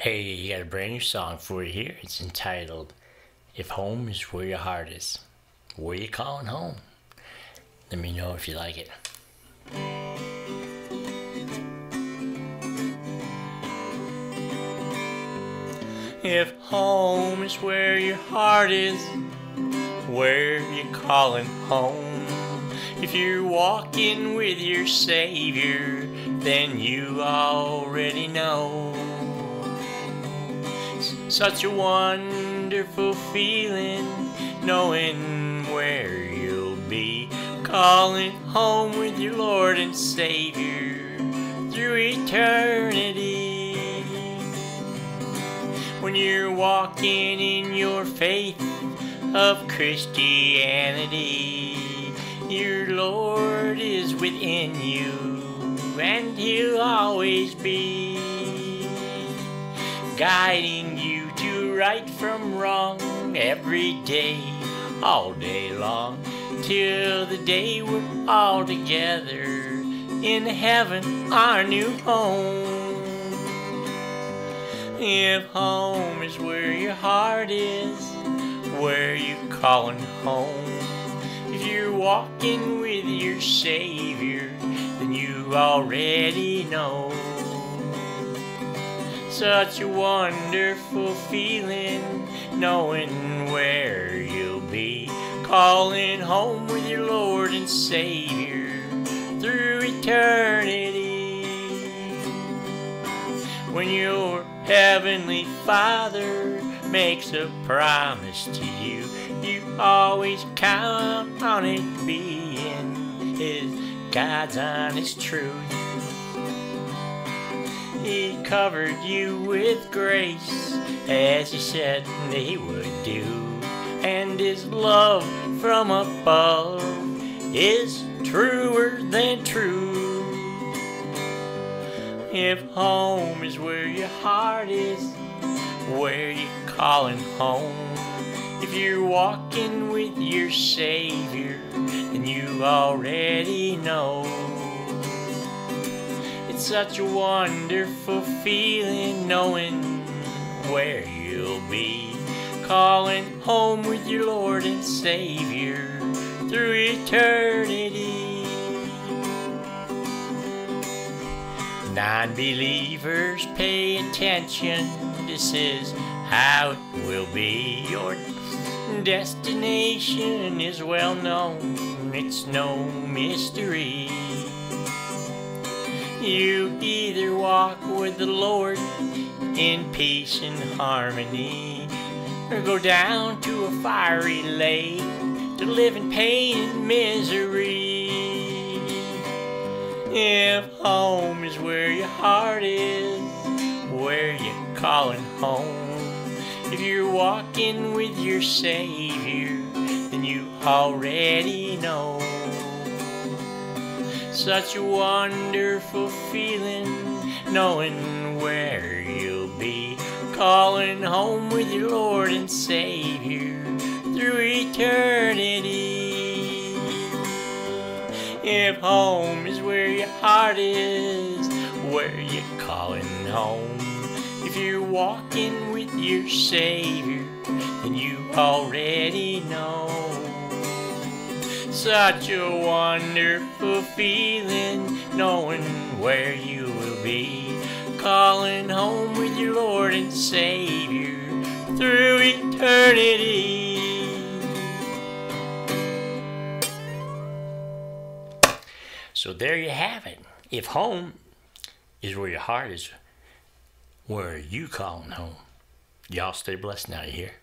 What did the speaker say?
Hey, you got a brand new song for you here. It's entitled If Home is Where Your Heart Is. Where you calling home? Let me know if you like it. If home is where your heart is, where you calling home? If you're walking with your Savior, then you already know. Such a wonderful feeling knowing where you'll be, calling home with your Lord and Savior through eternity. When you're walking in your faith of Christianity, your Lord is within you, and He'll always be guiding you right from wrong every day, all day long, till the day we're all together in heaven, our new home. If home is where your heart is, where you calling home. If you're walking with your Savior, then you already know. Such a wonderful feeling knowing where you'll be, calling home with your Lord and Savior through eternity. When your Heavenly Father makes a promise to you, you always count on it being His God's honest truth. He covered you with grace as He said He would do, and His love from above is truer than true. If home is where your heart is, where you're calling home. If you're walking with your Savior, then you already know. It's such a wonderful feeling knowing where you'll be, calling home with your Lord and Savior through eternity. Non believers, pay attention. This is how it will be. Your destination is well known, it's no mystery. You either walk with the Lord in peace and harmony, or go down to a fiery lake to live in pain and misery. If home is where your heart is, where you're calling home. If you're walking with your Savior, then you already know. Such a wonderful feeling knowing where you'll be, calling home with your Lord and Savior through eternity. If home is where your heart is, where you're calling home. If you're walking with your Savior, then you already know. Such a wonderful feeling knowing where you will be, calling home with your Lord and Savior through eternity. So there you have it. If home is where your heart is, where are you calling home? Y'all stay blessed now, you hear?